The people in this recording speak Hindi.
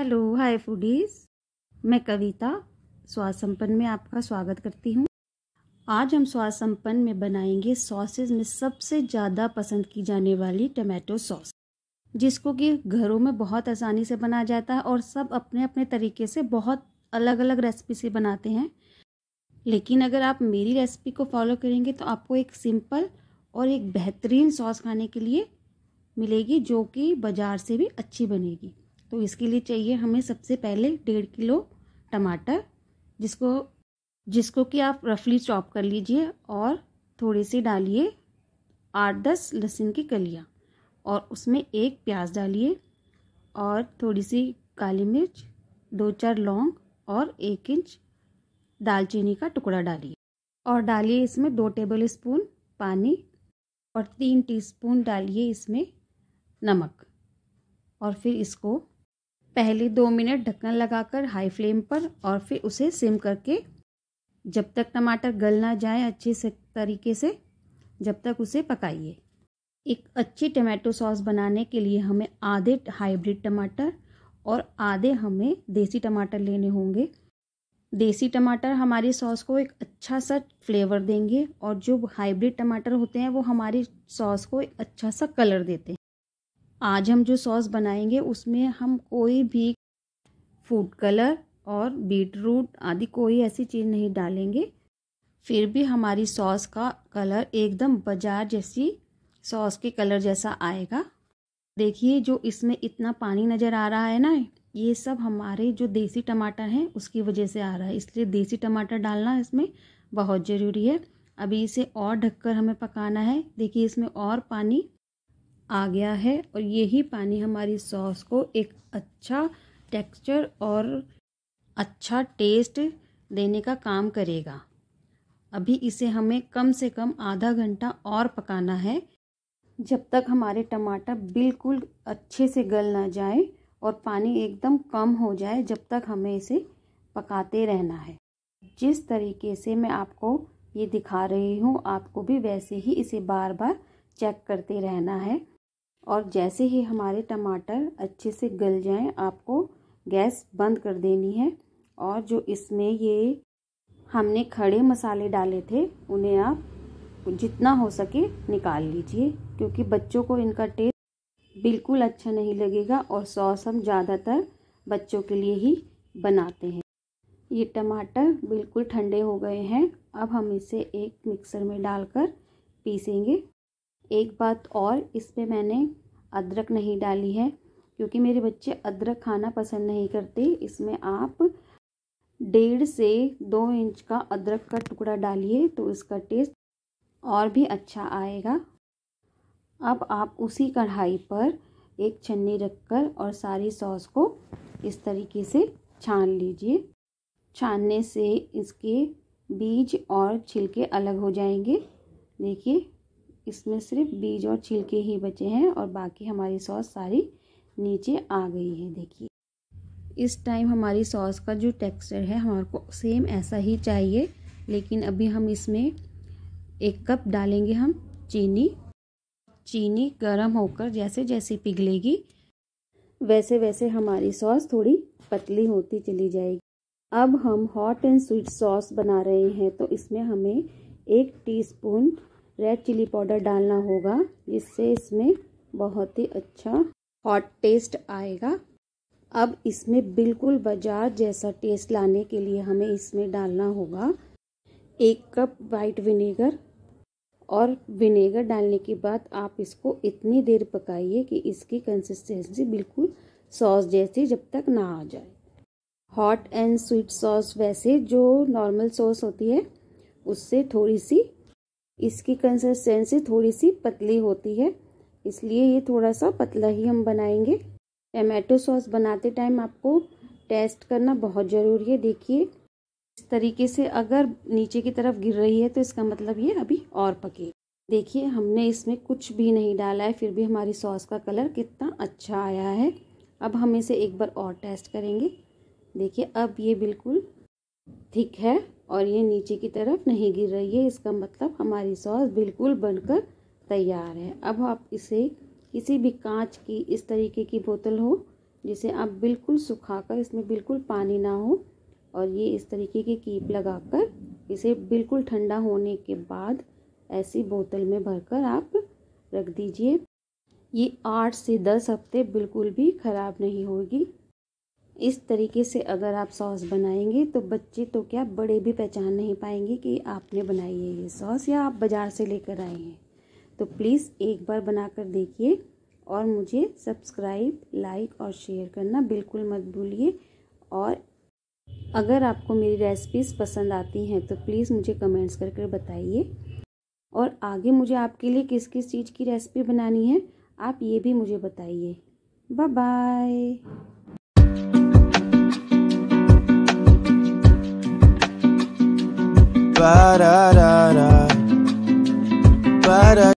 हेलो, हाय फूडीज मैं कविता स्वाद संपन्न में आपका स्वागत करती हूँ। आज हम स्वाद संपन्न में बनाएँगे सॉसेज में सबसे ज़्यादा पसंद की जाने वाली टमाटो सॉस जिसको कि घरों में बहुत आसानी से बना जाता है और सब अपने अपने तरीके से बहुत अलग अलग रेसिपी से बनाते हैं। लेकिन अगर आप मेरी रेसिपी को फॉलो करेंगे तो आपको एक सिंपल और एक बेहतरीन सॉस खाने के लिए मिलेगी, जो कि बाज़ार से भी अच्छी बनेगी। तो इसके लिए चाहिए हमें सबसे पहले डेढ़ किलो टमाटर, जिसको जिसको कि आप रफली चॉप कर लीजिए और थोड़ी सी डालिए आठ दस लहसुन की कलियाँ और उसमें एक प्याज डालिए और थोड़ी सी काली मिर्च, दो चार लौंग और एक इंच दालचीनी का टुकड़ा डालिए और डालिए इसमें दो टेबल स्पून पानी और तीन टीस्पून डालिए इसमें नमक और फिर इसको पहले दो मिनट ढक्कन लगाकर हाई फ्लेम पर और फिर उसे सिम करके, जब तक टमाटर गल ना जाए अच्छे से तरीके से, जब तक उसे पकाइए। एक अच्छी टमाटो सॉस बनाने के लिए हमें आधे हाइब्रिड टमाटर और आधे हमें देसी टमाटर लेने होंगे। देसी टमाटर हमारी सॉस को एक अच्छा सा फ्लेवर देंगे और जो हाइब्रिड टमाटर होते हैं वो हमारी सॉस को एक अच्छा सा कलर देते हैं। आज हम जो सॉस बनाएँगे, उसमें हम कोई भी फ़ूड कलर और बीट रूट आदि कोई ऐसी चीज़ नहीं डालेंगे। फिर भी हमारी सॉस का कलर एकदम बाज़ार जैसी सॉस के कलर जैसा आएगा। देखिए, जो इसमें इतना पानी नज़र आ रहा है ना, ये सब हमारे जो देसी टमाटर हैं, उसकी वजह से आ रहा है। इसलिए देसी टमाटर डालना इसमें बहुत ज़रूरी है। अभी इसे और ढककर हमें पकाना है। देखिए, इसमें और पानी आ गया है और यही पानी हमारी सॉस को एक अच्छा टेक्सचर और अच्छा टेस्ट देने का काम करेगा। अभी इसे हमें कम से कम आधा घंटा और पकाना है। जब तक हमारे टमाटर बिल्कुल अच्छे से गल ना जाए और पानी एकदम कम हो जाए, जब तक हमें इसे पकाते रहना है। जिस तरीके से मैं आपको ये दिखा रही हूँ, आपको भी वैसे ही इसे बार बार चेक करते रहना है। और जैसे ही हमारे टमाटर अच्छे से गल जाएँ, आपको गैस बंद कर देनी है। और जो इसमें ये हमने खड़े मसाले डाले थे, उन्हें आप जितना हो सके निकाल लीजिए, क्योंकि बच्चों को इनका टेस्ट बिल्कुल अच्छा नहीं लगेगा और सॉस हम ज़्यादातर बच्चों के लिए ही बनाते हैं। ये टमाटर बिल्कुल ठंडे हो गए हैं। अब हम इसे एक मिक्सर में डालकर पीसेंगे। एक बात और, इसमें मैंने अदरक नहीं डाली है, क्योंकि मेरे बच्चे अदरक खाना पसंद नहीं करते। इसमें आप डेढ़ से दो इंच का अदरक का टुकड़ा डालिए तो इसका टेस्ट और भी अच्छा आएगा। अब आप उसी कढ़ाई पर एक छन्नी रखकर और सारी सॉस को इस तरीके से छान लीजिए। छानने से इसके बीज और छिलके अलग हो जाएँगे। देखिए इसमें सिर्फ़ बीज और छिलके ही बचे हैं और बाकी हमारी सॉस सारी नीचे आ गई है, देखिए। इस टाइम हमारी सॉस का जो टेक्सचर है, हमारे को सेम ऐसा ही चाहिए, लेकिन अभी हम इसमें एक कप डालेंगे हम चीनी। चीनी गर्म होकर जैसे जैसे पिघलेगी, वैसे वैसे हमारी सॉस थोड़ी पतली होती चली जाएगी। अब हम हॉट एंड स्वीट सॉस बना रहे हैं तो इसमें हमें एक टीस्पून रेड चिली पाउडर डालना होगा, जिससे इसमें बहुत ही अच्छा हॉट टेस्ट आएगा। अब इसमें बिल्कुल बाज़ार जैसा टेस्ट लाने के लिए हमें इसमें डालना होगा एक कप वाइट विनेगर और विनेगर डालने के बाद आप इसको इतनी देर पकाइए कि इसकी कंसिस्टेंसी बिल्कुल सॉस जैसी जब तक ना आ जाए। हॉट एंड स्वीट सॉस वैसे जो नॉर्मल सॉस होती है, उससे थोड़ी सी इसकी कंसिस्टेंसी थोड़ी सी पतली होती है, इसलिए ये थोड़ा सा पतला ही हम बनाएँगे। टमाटो सॉस बनाते टाइम आपको टेस्ट करना बहुत ज़रूरी है, देखिए। इस तरीके से अगर नीचे की तरफ़ गिर रही है तो इसका मतलब ये अभी और पके। देखिए, हमने इसमें कुछ भी नहीं डाला है, फिर भी हमारी सॉस का कलर कितना अच्छा आया है। अब हम इसे एक बार और टेस्ट करेंगे। देखिए, अब ये बिल्कुल थिक है। और ये नीचे की तरफ़ नहीं गिर रही है। इसका मतलब हमारी सॉस बिल्कुल बनकर तैयार है। अब आप इसे किसी भी कांच की इस तरीके की बोतल हो, जिसे आप बिल्कुल सुखाकर इसमें बिल्कुल पानी ना हो, और ये इस तरीके की कीप लगाकर इसे बिल्कुल ठंडा होने के बाद ऐसी बोतल में भरकर आप रख दीजिए। ये आठ से दस हफ़्ते बिल्कुल भी ख़राब नहीं होगी। इस तरीके से अगर आप सॉस बनाएँगे तो बच्चे तो क्या बड़े भी पहचान नहीं पाएँगे कि आपने बनाई है ये सॉस या आप बाज़ार से लेकर आए हैं। तो प्लीज़ एक बार बनाकर देखिए और मुझे सब्सक्राइब, लाइक और शेयर करना बिल्कुल मत भूलिए। और अगर आपको मेरी रेसिपीज़ पसंद आती हैं तो प्लीज़ मुझे कमेंट्स करके बताइए। और आगे मुझे आपके लिए किस किस चीज़ की रेसिपी बनानी है, आप ये भी मुझे बताइए। Bye bye Para, para.